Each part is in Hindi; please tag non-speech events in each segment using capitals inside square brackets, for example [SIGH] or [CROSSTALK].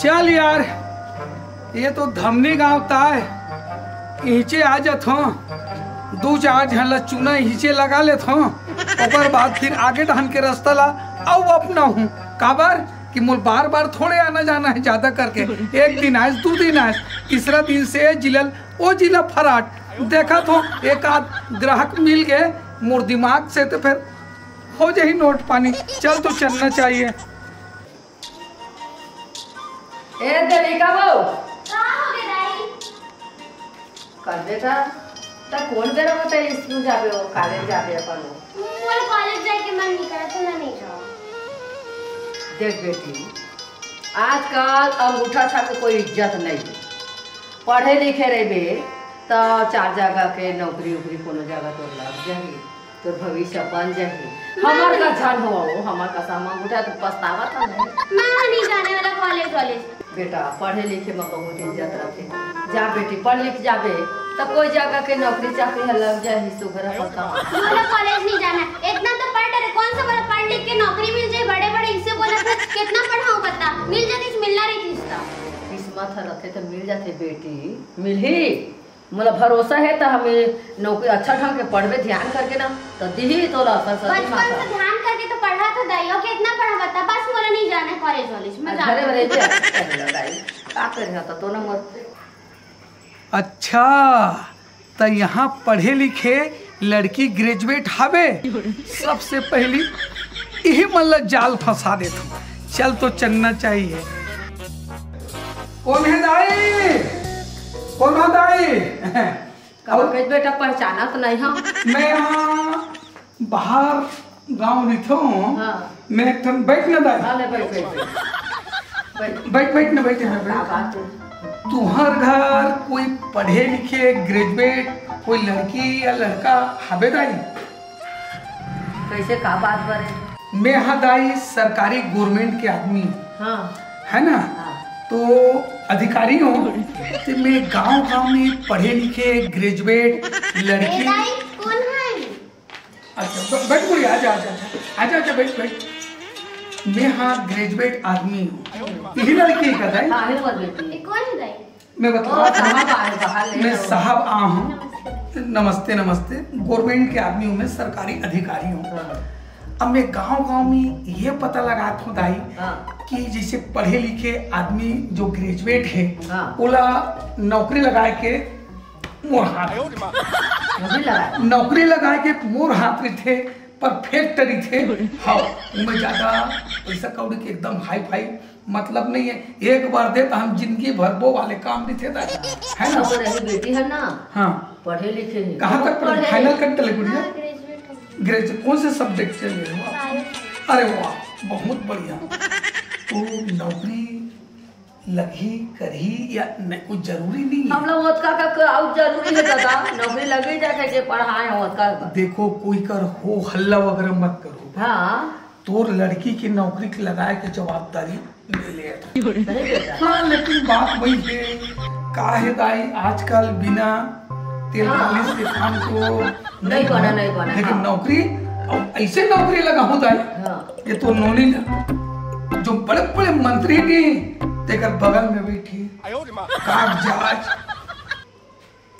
चल यार, ये तो धमनी गाँव ता है। ईचे आ जात हो, दू चार झन ला चूना ईचे लगा लेत हो, ओकर बाद फिर आगे ढहन के रास्ता ला अब अपना हूँ। काबर कि मोल बार बार थोड़े आना जाना है ज़्यादा करके। एक दिन आए दो दिन आए तीसरा दिन से जिलल ओ जिला फराट देखा तो एक आध ग्राहक मिल गए, मोर दिमाग से तो फिर हो जाही नोट पानी। चल तो चलना चाहिए। ए देविका बहू हो कर बेटा। त कौन बेरा होता स्कूल जाबे हो कॉलेज जाबे अपन मोर कॉलेज जाए के मन नहीं करत ना नहीं जाओ देख बेटी आजकल अंगूठा छाप के कोई इज़्ज़त नहीं। है पढ़े लिखे रहे तो चार जगह के नौकरी उकरी कोनो जगह तो लग जाही तोर भविष्य बन जाही हमार का झन हो हमार का साम अंगूठा तो पछतावा था नहीं। मैं नहीं जाने वाला कॉलेज कॉलेज बेटा पढ़े लिखे में बहुत इज़्ज़त रहते जा बेटी पढ़ लिख जाबे। तो कोई जगह के नौकरी चाकरी है लग जाही सुगर पता मोला कॉलेज नहीं जाना। इतना तो पढ़ रहे कौन सा बोला पढ़ लिख के नौकरी मिल जाए? बड़े बड़े इससे बोला था कितना पढ़ाऊं बता? मिल जाती मिलना रही थी इसका। किस्मत रहते तो मिल जाते बेटी। मिलही? मतलब भरोसा है तो हमें नौकरी अच्छा ढंग के पढ़बे ध्यान करके ना तो तो बचपन माता। से ध्यान करके तो पढ़ा था दाई और कितना पढ़ा बता बस मोला नहीं जाना कॉलेज वॉलेज मैं जा करे लड़ाई का करे तो तो ना मोर अच्छा तो यहाँ पढ़े लिखे लड़की ग्रेजुएट हवे सबसे पहली यही मतलब जाल फंसा देता चल तो चलना चाहिए। कौन है दाई? कौन है दाई? कब बेटा पहचाना तो नहीं हम मैं यहाँ बाहर गाँव रहता हूँ हाँ। मैं एक ठन बैठ न दाई हाँ बैठ बैठ बैठ। बैठ बैठ न बैठे हैं बैठ। तुम्हार घर कोई पढ़े लिखे ग्रेजुएट कोई लड़की या लड़का हवे दाई। कैसे का बात बरे मैं यहाँ दाई सरकारी गवर्नमेंट के आदमी हाँ। है। ना? हाँ। तो अधिकारी हूँ। तो मैं गाँव गाँव में पढ़े लिखे ग्रेजुएट लड़की बैठ बोली आजा आजा आजा। आजा बैठ बैठ। मैं यहाँ ग्रेजुएट आदमी हूँ। यही लड़की का दाई? हाँ है है मैं ओ बता साहब बाहर बाहर मैं साहब आ हूँ। नमस्ते। नमस्ते नमस्ते। गवर्नमेंट के आदमी हूँ मैं सरकारी अधिकारी हूँ। हाँ, अब मैं गाँव गाँव में ये पता लगाता हूँ दाई हाँ। कि जैसे पढ़े लिखे आदमी जो ग्रेजुएट है हाँ। ओला नौकरी लगा के मोर हाथ मुझे लगा नौकरी लगाए के मोर हाथ में थे पर फैक्टरी थे। हाँ उनमें ज़्यादा पैसा कौड़ी के एकदम हाई फाई मतलब नहीं है। एक बार दे तो हम ज़िंदगी भर वो वाले काम भी थे है ना? बेटी है ना? हाँ। पढ़े लिखे हैं कहाँ तक पढ़े? फाइनल कर चले गुड़िया हाँ ग्रेजुएट कौन से सब्जेक्ट से ले हो अरे वाह बहुत बढ़िया। तो नौकरी लगी करही या नहीं कुछ ज़रूरी नहीं हम है लोग ओतका का का ज़रूरी है दादा नौकरी लगे जाके जे पढ़ाए हो का। देखो कोई कर हो हल्ला वगैरह मत करो। हाँ। तोर लड़की की नौकरी के लगाए के जवाबदारी ले ले हाँ। लेकिन बात वही है का है दाई आजकल बिना तेल हाँ। मालिश के काम को नहीं बना, नहीं बना, लेकिन हाँ। नौकरी अब ऐसे नौकरी लगा हो दाई हाँ। ये तो नोनी जो बड़े बड़े मंत्री ने तेकर बगल में बैठी। कागजात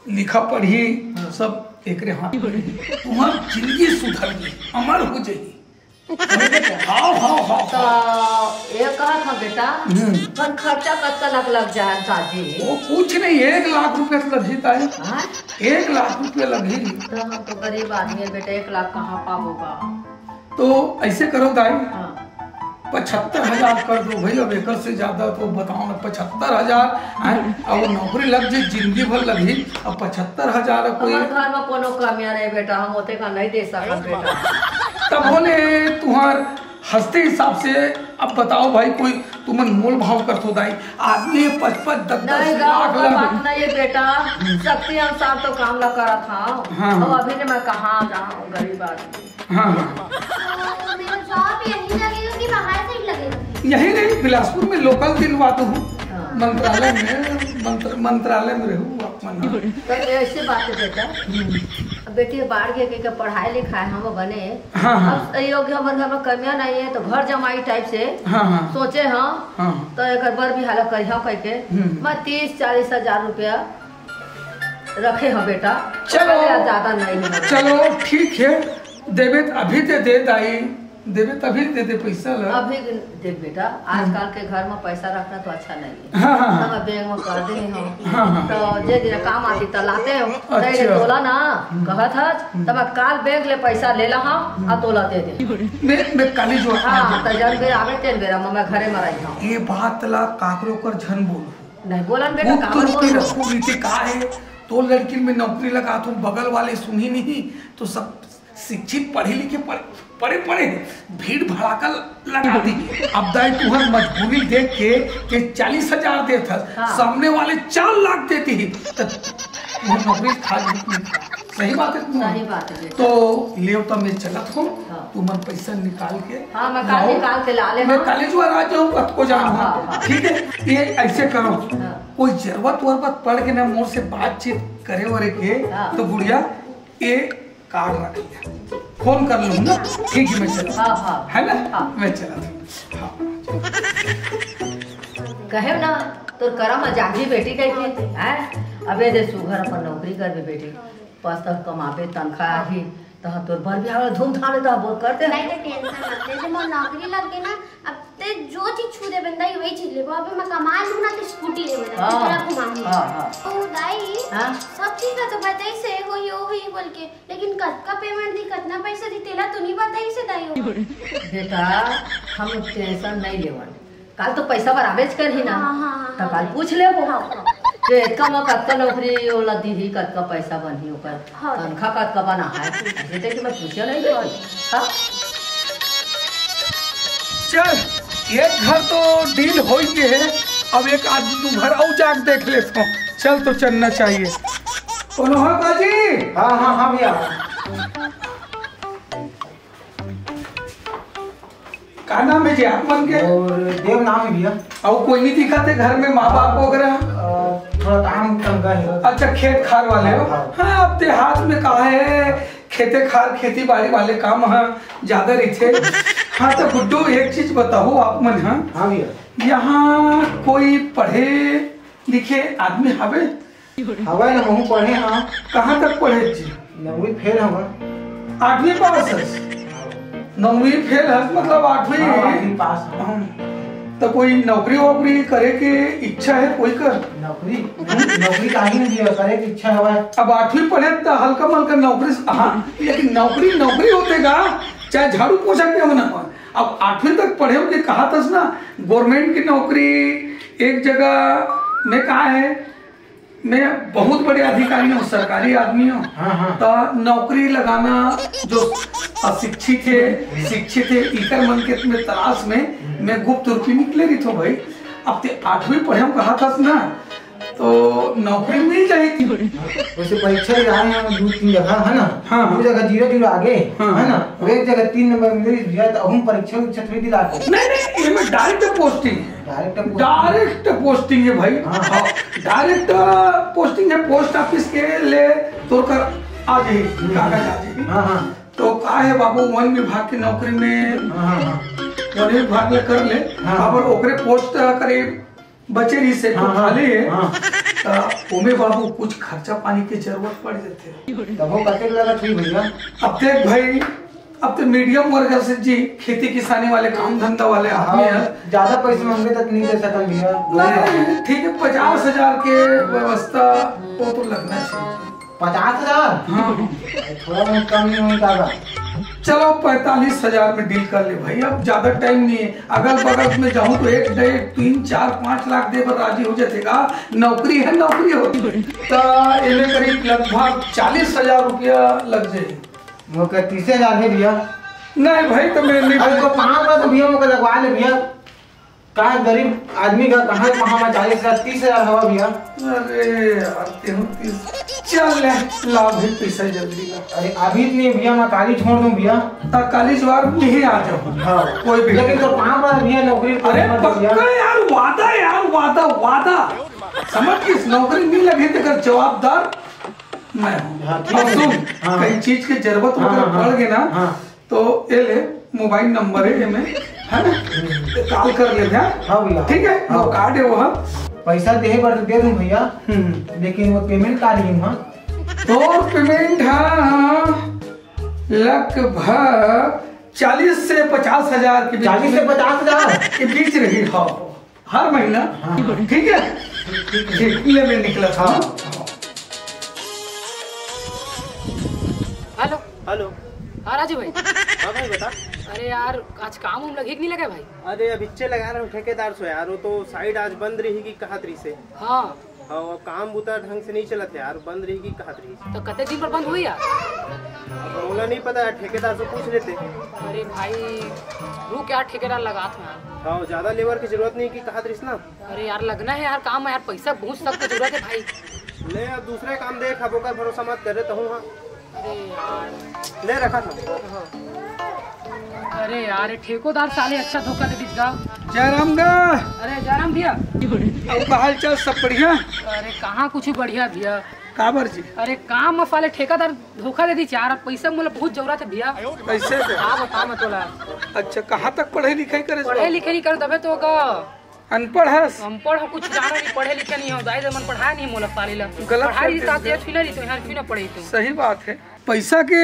लिखा पढ़ी सब एक हाथ। तुम्हार ज़िंदगी सुधर गई अमर हो जाएगी हाँ हाँ हाँ तो ये कहा था बेटा? हम्म। पर खर्चा कत्ता लग लग जाए शादी वो कुछ नहीं एक लाख रुपए से लगी ताई। हाँ? एक लाख रुपए लगी तो हम तो गरीब आदमी है बेटा एक लाख कहाँ पाओगा तो ऐसे करो दाई हाँ। पचहत्तर हज़ार कर दो भाई अब एक से ज़्यादा तो बताओ ना पचहत्तर हज़ार हैं? अब नौकरी लग जाए ज़िंदगी भर लगी अब पचहत्तर हज़ार कोई। घर में कोनो कमियाँ नहीं बेटा? हम ओते का नहीं दे सकत बेटा। तब बोले तुम्हार हँसते हिसाब से अब बताओ भाई कोई तुमन मोल भाव कर तो दाई। आदमी पच पच दस दस लाख लग नहीं है बेटा। शक्ति अनुसार तो काम ला करा था। हाँ, अब हाँ। अभी ने मैं कहाँ जाऊँ गरीब आदमी? हाँ। हाँ यहीं लगेगा कि बाहर से ही लगेगा यही नहीं बिलासपुर में लोकल दिलवा तो हूँ। हाँ। मंत्रालय में मंत्र मंत्रालय में रहूँ तो ऐसी बात है बेटा। बेटी बाढ़ के के पढ़ाई लिखाई हम बने। हाँ, हाँ। अब योग्य हमारे घर में कमियाँ नहीं है तो घर जमाई टाइप से। हाँ हाँ। सोचे हाँ। हाँ। तो एक बर भी हालत करिया कह के। हम्म। मैं तीस चालीस हज़ार रुपया रखे हैं बेटा। चलो। ज़्यादा नहीं है। चलो ठीक है। देवे त अभी दे दे दाई। देवे तभी दे दे पैसा ला। अभी देख बेटा आजकल के घर में पैसा रखना तो अच्छा नहीं है। हाँ हाँ हाँ। बैंक में कर दे हम हाँ, हाँ। तो जे दिन काम आती तो लाते हो। अच्छा। तोला ना कहत हज तब काल बैंक ले पैसा ले ला हम आ तोला दे दे। मैं मैं काली जो हाँ तो जन बेर आवे तेन बेरा मैं घरे में रही हूँ। ये बात ला काकरो कर झन बोलो। नहीं बोलन बेटा काम तो रुपये रखो रीति का है? तो लड़की में नौकरी लगा तुम बगल वाले सुनी नहीं तो सब शिक्षित पढ़े लिखे पढ़े पढ़े भीड़ भड़ाका लगा दी अब दाई तुहर मजबूरी देख के के चालीस हज़ार देत हाँ। सामने वाले चार लाख देती ही तो नौकरी खा। सही बात है? सही बात है तो ले तो मैं चलत हूँ हाँ। तुमन पैसा निकाल के हाँ मैं निकाल के ला ले मैं कॉलेज वाला आ जाऊँ कत को जाना हाँ, हाँ। ठीक है ये ऐसे करो हाँ। कोई ज़रूरत वरबत पड़ के ना मोर से बातचीत करे वरे के। तो गुड़िया ये कार्ड रख लिया फ़ोन कर लूँ ना? ठीक है मैं चला हाँ। हाँ है। ना? हाँ। मैं चला हाँ। कहे ना तोर करम जागी बेटी कह के हैं? अबे दे सुघर अपन नौकरी करबे बेटी। पाँच तक कमाबे तनख्वाह आही तो तोर बर बियाह धूमधाम ले तो बोल करते नहीं तो टेंशन मत ले। जब मोर नौकरी लग गई ना अब ते जो चीज़ छू दे बंदा वही चीज़ लेबो अबे मैं कमा लूँ ना तो स्कूटी ले बना हाँ, हाँ, हाँ। ओ दाई हाँ? सब चीज़ का तो बताई से हो यो हुई बोल के। लेकिन कतका पेमेंट दी कितना पैसा दी तेला तो नहीं बताई से दाई हो। बेटा हम टेंशन नहीं लेवन काल तो पैसा बराबेज कर ही ना। हाँ, हाँ, हाँ, तो हाँ। काल पूछ लेबो हाँ, हाँ। के कम कतका नौकरी ओला दीदी कतका पैसा बनी ओकर हाँ। तनख्वाह कतका बना है। ऐसे तो कि मैं पूछे नहीं लेवन हाँ? चल। एक घर तो डील हो गए है। अब एक आज तू घर और जाग देख लेता हूँ चल तो चलना चाहिए। बाजी हाँ हाँ हाँ भैया। का नाम है जी? आप मन के? और देव नाम है भैया। और कोई नहीं दिखाते घर में माँ बाप वगैरह थोड़ा काम तंगा है। अच्छा खेत खार वाले हो? हाँ, हाँ। अब देहात में कहा है? खेते खार खेती बाड़ी वाले काम हाँ ज़्यादा रहते हाँ तो गुड्डू एक चीज़ बताओ आप मन हाँ? हाँ भैया। यहाँ कोई पढ़े लिखे आदमी हवे? हवा ना महू पढ़े हाँ। कहाँ तक पढ़े जी? नौवीं फेल हवा। आठवीं पास है? नौवीं फेल है मतलब आठवीं। हाँ, आठवीं पास हाँ। तो कोई नौकरी वोकरी करे के इच्छा है कोई कर? नौकरी? नौकरी काहे नहीं भैया करे की इच्छा हवा अब आठवीं पढ़े तो हल्का मलका नौकरी हाँ लेकिन नौकरी नौकरी होतेगा चाहे झाड़ू पोछा क्यों ना हो? अब आठवीं तक पढ़े हो के कहा था ना गवर्नमेंट की नौकरी एक जगह में कहा है? मैं बहुत बड़े अधिकारी हूँ सरकारी आदमी हूँ। हाँ, हाँ। तो नौकरी लगाना जो अशिक्षित है शिक्षित है इकर मन के में तलाश में मैं गुप्त रूप निकले रही थो भाई। अब ते आठवीं पढ़े हम कहा था ना तो नौकरी मिल जाएगी। वैसे परीक्षा भी आए हैं दो तीन जगह है ना? हाँ, हाँ। दो जगह ज़ीरो ज़ीरो आगे हाँ, है ना? हाँ। और एक जगह तीन नंबर मिले भैया तो हम परीक्षा उरीक्षा थोड़ी दिला के नहीं नहीं ये में direct posting direct direct posting है भाई। हाँ। हाँ, डायरेक्ट पोस्टिंग है पोस्ट ऑफ़िस के ले तो कर आ जाएगी कागज़ आ जाएगी हाँ हाँ। तो का है बाबू वन विभाग की नौकरी में हाँ हाँ हाँ। वन विभाग ले कर ले। हाँ। ओकरे पोस्ट करीब बचे रही से हाँ, हाँ, खाली है। हाँ। तो उमे बाबू कुछ खर्चा पानी की ज़रूरत पड़ जाते तब भैया अब देख भाई अब तो मीडियम वर्ग से जी खेती किसानी वाले काम धंधा वाले आदमी है। हाँ, ज़्यादा पैसे मांगे तक नहीं दे सकन भैया ठीक है पचास हज़ार के व्यवस्था वो तो लगना चाहिए। पचास हज़ार? हाँ। थोड़ा बहुत कम नहीं का चलो पैतालीस हज़ार में डील कर ले भाई अब ज़्यादा टाइम नहीं है। अगल बगल में जाऊँ तो एक डेढ़ तीन चार पाँच लाख दे पर राज़ी हो जाएगा नौकरी है नौकरी होती तो इन्हें करीब लगभग चालीस हज़ार रुपया लग जाए। तीस हज़ार है भैया। नहीं भाई तो मैं अरे तो पाँच बार तो भैया लगवा ले भैया। कहा गरीब आदमी का कहा कहा चालीस हज़ार तीस हज़ार हवा भैया अरे तीस चल ले लाभ पैसा जल्दी ला अरे अभी नहीं भैया मैं काली छोड़ दूँ भैया? तत्कालीस बार नहीं आ जाओ। हाँ। कोई भी लेकिन तो पाँच बार भैया नौकरी? अरे पक्का यार वादा यार वादा वादा। समझ किस नौकरी नहीं लगी तो कर जवाबदार मैं हूँ। हाँ, है। सुन हाँ। कई चीज़ की ज़रूरत हाँ, वगैरह पड़ गई ना हाँ। तो ये ले मोबाइल नंबर है में है ना? कॉल कर ले ध्यान हाँ? भैया। ठीक है हाँ। वो कार्ड है वो हाँ? पैसा दे बार तो दे दूँ भैया। हम्म। लेकिन वो पेमेंट का रही हाँ तो पेमेंट हाँ लगभग चालीस से पचास हज़ार के चालीस से पचास हज़ार? के बीच रही हाँ हर महीना। हाँ। ठीक है? ठीक ये मैं निकला था हाँ। हेलो। हेलो। हाँ राजू भाई। हाँ भाई बता। अरे यार आज काम उम लगे नहीं लगा भाई? अरे अब इच्चे लगा रहा हूँ ठेकेदार से यार वो तो साइड आज बंद रही की कहा तरी से? हाँ। हाँ काम बुता ढंग से नहीं चलत यार बंद रही की कहा तरी तो कते दिन पर बंद हुई यार? अब मोला नहीं पता यार ठेकेदार से पूछ लेते। अरे भाई रुक यार ठेकेदार लगा था हाँ ज़्यादा लेबर की ज़रूरत नहीं की कहा तरी ना? अरे यार लगना है यार काम यार पैसा बहुत सख्त ज़रूरत है भाई। ले अब दूसरे काम देख अब भरोसा मत करे तो हूँ हाँ। अरे यार। ले रखा था। अरे यार ये ठेकेदार साले अच्छा धोखा दे दीजिएगा जयराम गा। अरे जयराम भैया। हाल चाल सब बढ़िया? अरे कहाँ कुछ बढ़िया भैया? काबर जी अरे काम में साले ठेकेदार धोखा दे दी यार पैसा मुझे बहुत ज़रूरत है भैया। कैसे हाँ बता मैं तोला अच्छा कहाँ तक पढ़े लिखे करे पढ़े लिखे नहीं कर दबे तो का अनपढ़ है? अनपढ़ हो कुछ जाना नहीं पढ़े लिखे नहीं हो दाई मन पढ़ाया नहीं मोला साले ला। गलत पढ़ाई ताते अच्छी नहीं तो यहाँ क्यों ना पढ़े तो? सही बात है। पैसा के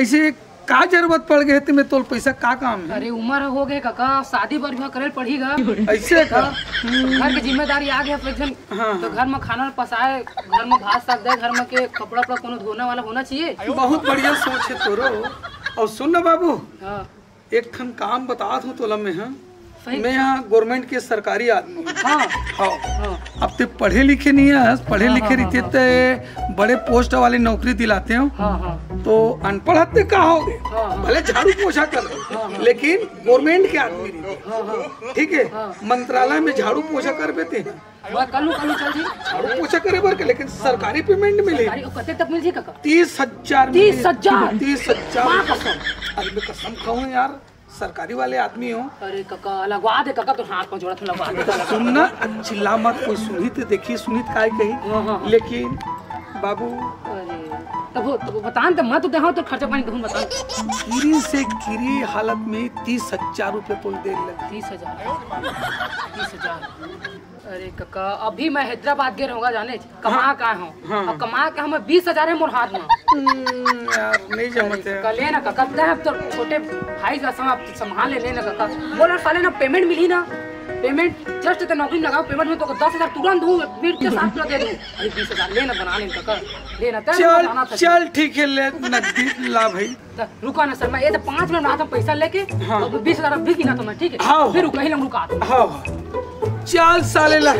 ऐसे का ज़रूरत पड़ गए तुम्हें? तो पैसा का काम है? अरे उम्र हो गए काका। शादी बर भी करे पढ़ीगा ऐसे का? घर की ज़िम्मेदारी आ गया प्रेजेंट हाँ। तो घर में खाना पसाए घर में भात साग दे घर में के कपड़ा उपड़ा कोनो धोने वाला होना चाहिए। बहुत बढ़िया सोच है तोरो। और सुन ना बाबू हाँ। एक खन काम बता दूँ तो में हाँ? मैं यहाँ गवर्नमेंट के सरकारी आदमी हूँ। हाँ। हाँ। हाँ। अब ते पढ़े लिखे नहीं है पढ़े हाँ, लिखे हाँ, रहते तो बड़े पोस्ट वाली नौकरी दिलाते हो। हाँ हाँ। तो अनपढ़ हत्ते का हो हाँ, हाँ। भले झाड़ू पोछा कर लेकिन गवर्नमेंट के आदमी ठीक है? मंत्रालय में झाड़ू पोछा कर हैं। जी। झाड़ू पोछा करे बर के लेकिन सरकारी पेमेंट मिले। कते तक मिल जी काका? तीस हज़ार तीस हज़ार? तीस हज़ार कसम। अरे कसम खाऊं यार। सरकारी वाले आदमी हो। अरे काका लगवा दे काका तो हाथ में जोड़ा था लगवा दे सुनना चिल्ला मत कोई सुनी तो देखिए सुनित काय हाँ, कही। हाँ। लेकिन बाबू। तब तब वो बतान तो मैं तो देहा तो खर्चा पानी दूँ बतान। गिरी से गिरी हालत में तीस हज़ार रुपए कुल दे लगे तीस हज़ार। तीस हज़ार। अरे काका अभी मैं हैदराबाद गए रहूँगा जाने। कमा का हूँ? हाँ। कमा के हमें बीस हज़ार है मोर हाथ में। यार नहीं जमत। है ना काका दे अब तो छोटे भाई का सम संभाल ले लेना काका। बोला साले ना पेमेंट मिली ना। पेमेंट जस्ट तो नौकरी लगाओ पेमेंट में तो दस हज़ार तुरंत दूँ मिनट के साथ दे दूँ। अरे बीस हज़ार लेना बना लेना काका। लेना चल चल ठीक है ले नकदी ला भाई। तो रुका ना सर मैं ये तो पाँच मिनट में आता पैसा लेके हाँ। और बीस हज़ार भी गिना तो मैं ठीक है? हाँ। फिर रुका ही लम रुका हाँ। चल साले ला।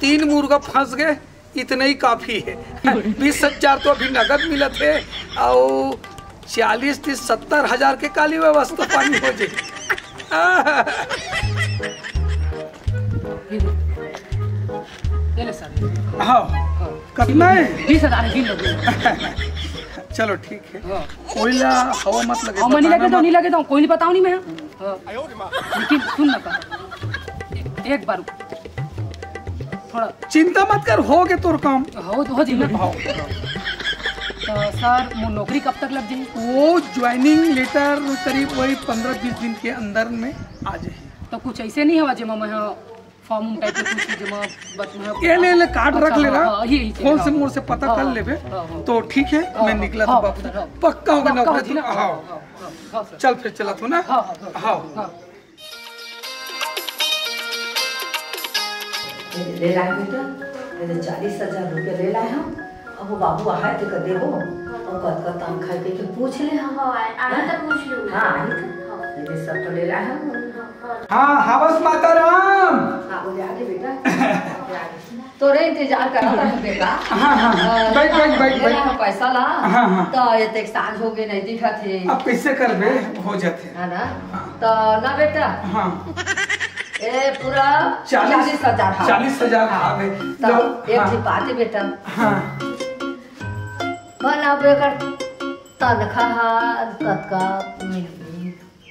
तीन मुर्गा फंस गए। इतने ही काफ़ी है। बीस हज़ार तो अभी नगद मिलत है और चालीस तीस सत्तर हज़ार के काली व्यवस्था पानी हो जाए हाँ। कितना है? बीस हज़ार है चलो ठीक है। हाँ कोई ला हवा मत लगे और मैं नहीं लगे तो नहीं लगे तो कोई नहीं बताऊँ नहीं मैं। हाँ। लेकिन सुन ना एक बार थोड़ा चिंता मत कर हो गए तोर काम हो तो हो जी ना तो सर वो नौकरी कब तक लग जाएगी वो ज्वाइनिंग लेटर करीब वही पंद्रह बीस दिन के अंदर में आ जाए तो कुछ ऐसे नहीं हुआ जमा मैं फॉर्म टाइप के कुछ जमा मैं ये ले ले कार्ड अच्छा, रख लेना हाँ, हाँ, चाहिए, फ़ोन से हाँ। मोर से पता हाँ, कर हाँ, लेबे हाँ, हाँ। तो ठीक है हाँ, मैं निकला था हाँ, बाबू हाँ, पक्का होगा नौकरी? हाँ हाँ, हाँ, हाँ। चल फिर चला तू ना हाँ, हाँ, हाँ, हाँ हाँ। ले लाए बेटा। मैंने चालीस हज़ार रुपये ले लाए हम अब वो बाबू आए तो कर देबो और कत कत हम खाए के पूछ ले हम? हाँ आना तो पूछ लूँ हाँ आई तो। मैंने सब तो ले लाए हम हाँ हवस माता राम हाँ बोले आगे बेटा। [LAUGHS] तोरे इंतज़ार कर रहा था बेटा। हाँ, हाँ, हाँ। बैठ, बैठ, बैठ, बैठ। पैसा ला। हाँ, हाँ। तो ये तक साँझ हो गई नहीं दिखा थे। अब कैसे करबे हो जाते। है ना? तो ना बेटा। हाँ। ए पूरा चालीस चालीस हज़ार। हाँ। चालीस हज़ार हाँ बे। तो एक हाँ, थी बात बेटा। हाँ। बना बेकर तनख्वाह कतका मिली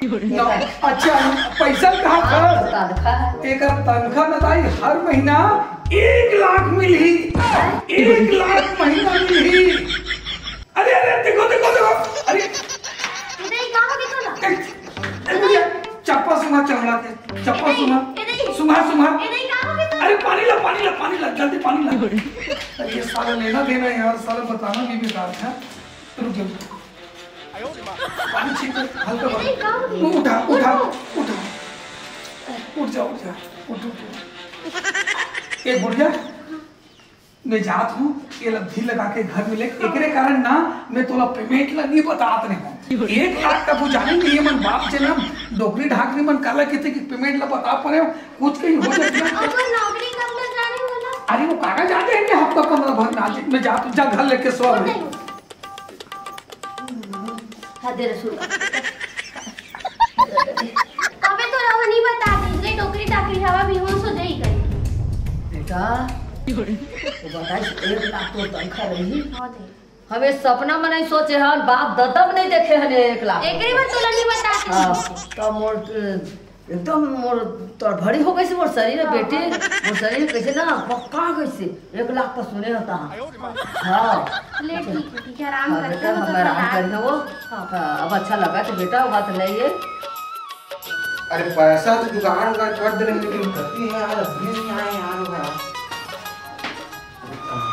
नो, अच्छा पैसा कहाँ खर्च एक तनख्वाह बताई हर महीना एक लाख मिली। एक लाख महीना मिली। अरे अरे देखो देखो देखो। अरे। इधर ही कहाँ ए, मुझे चप्पा सुमा चमड़ा के चप्पा सुमा सुमा सुमा अरे पानी ला पानी ला पानी ला जल्दी पानी ला। [LAUGHS] अरे ये सारा लेना देना यार सारा बताना भी बेकार है। रुक जाओ पानी छीन कर, हल्का पानी उठा उठा उठा उठ। जा उठ जा उठ उठ। ए बुढ़िया मैं जात हूँ ये लब्धी लगा के घर में ले एकरे कारण ना मैं तोला पेमेंट ला नहीं बतात रहे हूँ। एक लाख का बुझाई नहीं है मन बाप से ना डोकरी ढाकरी मन काला कहते कि पेमेंट ला बता पा रहे हो। कुछ कहीं हो जाए अब वो नौकरी कब लग जाने वाला? अरे वो कागज़ आते हैं कि हफ़्ता पंद्रह भर ना मैं जा जा घर लेके सो। रही नहीं? हाँ रसूल। कबे तो रहो नहीं बता दी। गई टोकरी टाकरी हवा भी हो सो देई गई बेटा वो [LAUGHS] बताइए एक लाख तो हो हमें सपना में नहीं सोचे हन बाप दतम नहीं देखे हन एक लाख। एकरी बार तोला नहीं बता हाँ, तो मोर एकदम मोर तोर भरी हो कैसे मोर शरीर है बेटी मोर शरीर कैसे ना पक्का कैसे एक लाख का सुने होता हाँ। ले ठीक है ठीक है आराम हाँ, करते हो तो वो हाँ, अब अच्छा लगा तो बेटा वो बात नहीं है। अरे पैसा तो जुगाड़ उगाड़ कर दे हैं, लेकिन करती है यार अभी नहीं आए यार हूँ?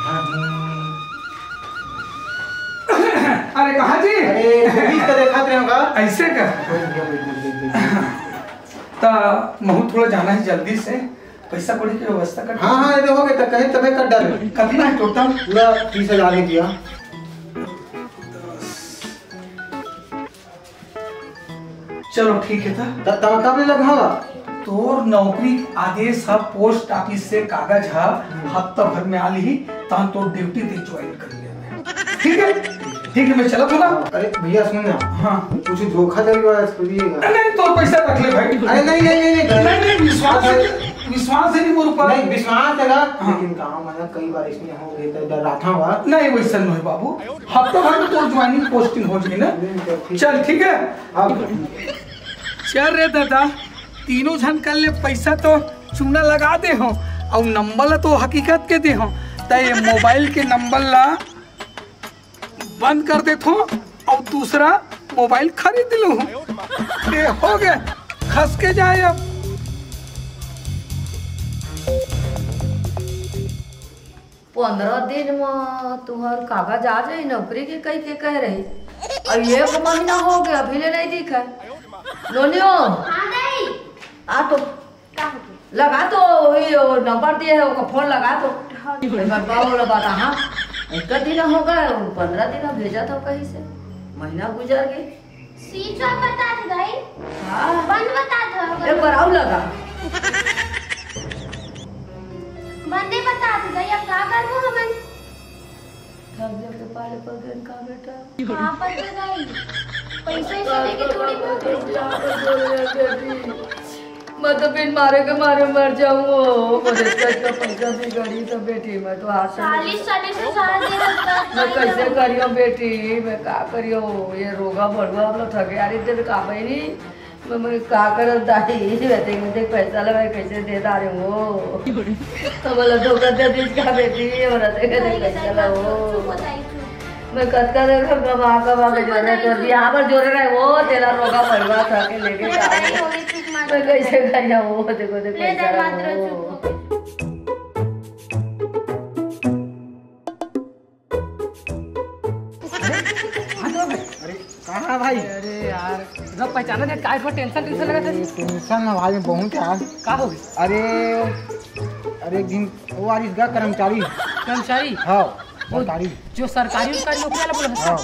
[COUGHS] अरे कहा जी? अरे का देखा थे होगा ऐसे कर [LAUGHS] ता महू थोड़ा जाना है जल्दी से। पैसा कौड़ी की व्यवस्था कर हाँ हाँ ये हो गए तो कहीं तबे कर डाले। कितना है टोटल। पूरा तीस हज़ार ही दिया। चलो ठीक है था तब कब लगा तोर नौकरी आदेश है पोस्ट ऑफ़िस से कागज़ है हफ़्ता भर में आली ही तहन तोर ड्यूटी दे ज्वाइन कर ले ठीक है? ठीक है मैं चला ना? अरे भैया सुन ना। हाँ। कुछ धोखाधड़ी वाला करिएगा नहीं तो पैसा रख ले भाई। अरे नहीं नहीं नहीं नहीं। नहीं नहीं विश्वास है विश्वास है नहीं मोर ऊपर नहीं विश्वास है हाँ। लेकिन काम है कई बार इसमें हो गए तो डर रहा हुआ नहीं वैसा नहीं बाबू। हफ़्ता भर में तोर ज्वाइनिंग पोस्टिंग हो जाए ना। चल ठीक है? अब चल रे दादा। तीनों झन कर ले पैसा तो चूना लगा दे हो और नंबर ला तो हकीकत के दे हो तो ये मोबाइल के नंबर ला बंद कर दे थो और दूसरा मोबाइल खरीद लो ये हो गए खस के जाए अब। पंद्रह दिन में तुम्हार कागज़ आ जाए नौकरी के कई के कह रही। और एक महीना हो गया अभी ले नहीं दिखा। लोनियो हाँ आ तो। हो लगा तो वो नंबर दिए है उसका फ़ोन लगा तो। बता हाँ एक दिन हो गए पंद्रह दिन भेजा था कहीं से। महीना गुजर गई बता दे गई हाँ। बंद बता दो। एक बार और लगा। बंदे बता दे गई अब का करबो हमन थक जब के पाले पर गन का बेटा। कहाँ पर तो गई पैसे से लेके थोड़ी बहुत मैं तो बिन मारे के मारे मर जाऊँ। मुझे का पैसा भी गड़ी तो बेटी मैं तो हाथ से चालीस चालीस से सारा दे मैं कैसे करियो बेटी मैं का करियो? ये रोगा हम लोग थके यार इधर का नहीं। मैं मैं का कर? दाई वैसे में देख पैसा लगा कैसे दे दा रहे हो। तो बोला धोखा दे दी का बेटी और ते के देख पैसा ला हो मैं कत का देख कमा कमा के जोरे तो दिया पर जोरे रहे वो तेरा रोगा भड़वा था के लेके रहे। मैं कैसे करिया वो देखो देख हो। हो। अरे यार जब टेंशन टेंशन लगा था टेंशन भाई बहुत यार का हो अरे अरे वो कर्मचारी कर्मचारी हाँ जो सरकारी हाँ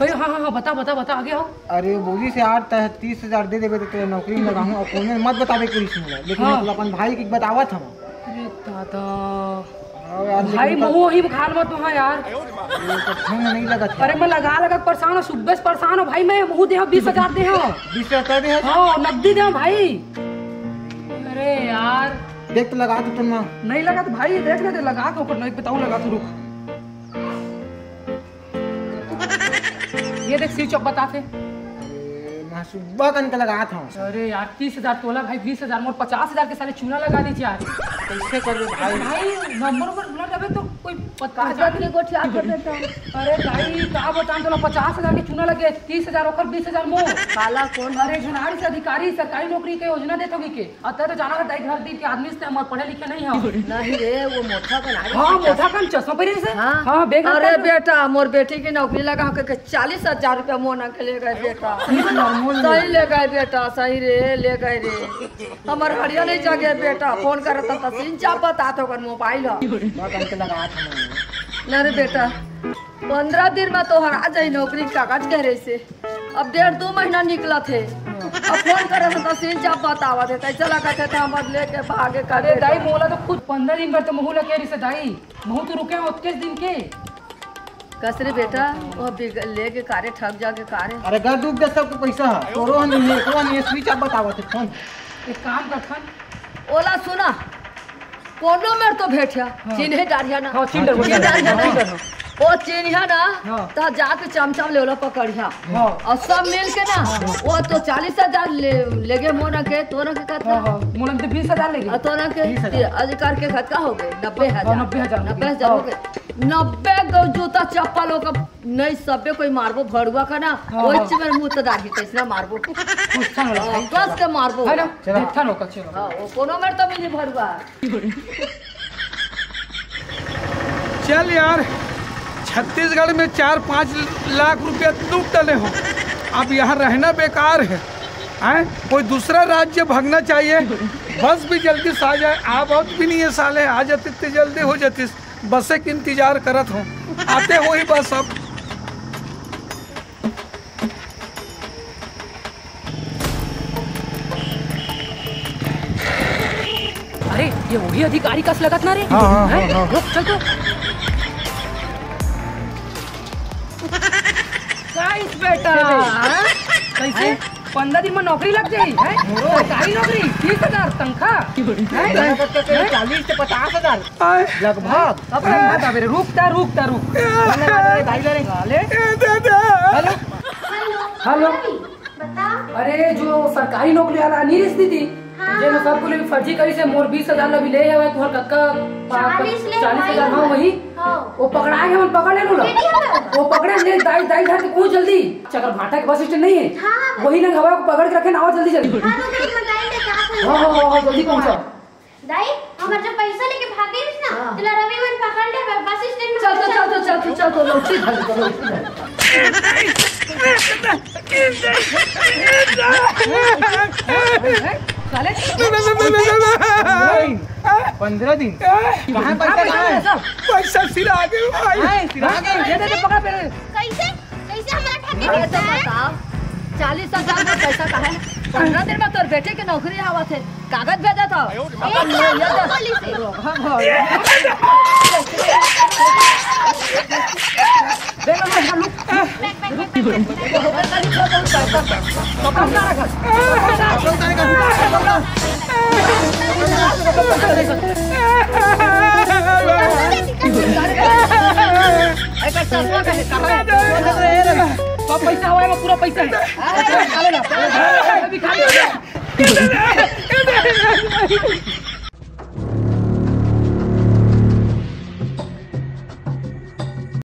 सही हाँ हाँ हाँ बता बता बता आगे आओ। अरे बोली से यार तह तीस हज़ार दे देवे तो तेरे नौकरी में लगाऊँगा और कौन मत बतावे पुलिस में लेकिन हाँ। मतलब अपन भाई की बतावा था अरे दादा। हाँ भाई लेकिन ही बुखार मत वहाँ यार। तो नहीं लगा था अरे मैं लगा लगा परेशान हूँ सुबह से परेशान हूँ। भाई मैं मुँह दे बीस हज़ार दे हो। बीस हज़ार कर दे हाँ नकदी दे भाई। अरे यार। देख तो लगा तो तुम नहीं लगा तो भाई देख लेते लगा के ऊपर नहीं बताऊँ लगा तो रुक। ये देख सी चौक बताते कहाँ सुबह कन के लगात हूँ। अरे यार तीस हज़ार तोला भाई बीस हज़ार मोर पचास हज़ार के सारे चूना लगा दीजिए यार। कैसे कर भाई? भाई नंबर पर बुला तो। कोई कागज़ के कर देता अरे भाई का बताऊँ तोला पचास हज़ार के चूना लगे तीस हज़ार बीस हज़ार मोर काला कौन? अरे से अधिकारी सरकारी नौकरी के योजना देत होगी के। अतः तो जाना दाई घर दी के आदमी से पढ़े लिखे नहीं हम नहीं रे वो मोटा का नारी हाँ मोटा चश्मा से। हाँ। हाँ बेग अरे बेटा मोर बेटी की नौकरी लगा के चालीस हज़ार रुपया मोना के ले गए बेटा। सही ले गए बेटा सही रे ले गए रे। हमार हरिया नहीं जगे बेटा फ़ोन करता था सिन चापत आत होकर मोबाइल। ह ना रे बेटा पंद्रह दिन में तो हरा जाई नौकरी के कागज़ कह रहे से। अब डेढ़ दो महीना निकला थे अब फ़ोन करे तो सिन चाप बतावा थे कैसे लगा थे हमार लेके भागे कर अरे दाई मोला तो खुद पंद्रह दिन भर तो महू लगे रही से दाई। महू तो रुके उतके दिन के। कसरे बेटा वो लेके कारे ठग जाके कारे अरे घर डूब गया सबके पैसा। है तोरो नहीं है तोरो नहीं है स्विच आप बतावत फ़ोन। एक काम कर खन ओला सुना कोनो मेर तो भेटिया चिन्हे डारिया ना। हाँ चिन्ह डारिया ना। चिन्ह। ओ चिन्हिया ना हाँ। तो जाके चमचम ले ओला पकड़िया। हाँ। और सब मिल के ना वो तो चालीस हज़ार ले लेगे मोना के तोरा के हाँ हाँ। मोला तो बीस हज़ार लगे। और तोरा के अधिकार के खतका हो गए नब्बे हज़ार। हाँ, नब्बे हज़ार। हो गए। नब्बे हज़ार हो गए। नब्बे गो जूता चप्पल का नहीं सबे कोई मारबो भड़ुआ का ना हाँ, वही हाँ। चीज़ में मुँह तो दाढ़ी कैसे मारबो। कुछ होला भाई। कस के मारबो। है ना? देखा नो का चलो हाँ, वो कोनो मेर तो मिली भड़ुआ चल यार। छत्तीसगढ़ में चार पाँच लाख रुपया लूट डले हो। अब यहाँ रहना बेकार है हैं? कोई दूसरा राज्य भागना चाहिए? बस भी जल्दी से आ जाए। आ बहुत भी नहीं है। साले आ जाती इतनी जल्दी हो जाती। बसे के इंतज़ार करत हो। आते हो ही बस अब। अरे ये वही अधिकारी का लगत ना रे? हाँ, हाँ, हाँ, हैं? हाँ। चल तो। बेटा। हाँ? कैसे? पंद्रह दिन में नौकरी लग जाई हैं? सरकारी नौकरी तीस हज़ार तनख्वाह चालीस से पचास हज़ार। लगभग। रुकता रुकता रुक हेलो। हेलो। अरे जो सरकारी नौकरी वाला नहीं रिश्ती थी हाँ। जे मैं सब फर्जी करी से मोर बीस हज़ार लगी ले आवे तुहर कक्का चालीस ले हज़ार हाँ वही। हाँ। वो पकड़ा है हम पकड़ ले लो वो पकड़े ले दाई दाई घर के पहुँच जल्दी चकर भाटा के बस स्टैंड नहीं है हाँ। वही लंग हवा को पकड़ के रखे ना आओ जल्दी जल्दी हाँ तो हाँ हाँ हाँ हाँ, जल्दी पहुंचो दाई हमार जो पैसा लेके भागे ना हाँ। तेला रवि मन पकड़ ले बस स्टैंड में चल तो चल तो चल तो चल तो लौटी धल तो लौटी धल साले पंद्रह दिन. कहाँ पैसा कहाँ है पैसा सिरा गए भाई. हैं, सिरा गए दे दे पकड़ पहले कैसे कैसे हमारा ठगे ये तो है? बताओ. चालीस हज़ार में पैसा का है? पंद्रह दिन में तोर बेटे के नौकरी आवा थे कागज़ भेजा था। [LAUGHS] पैसा हवा में पूरा पैसा है खा लेना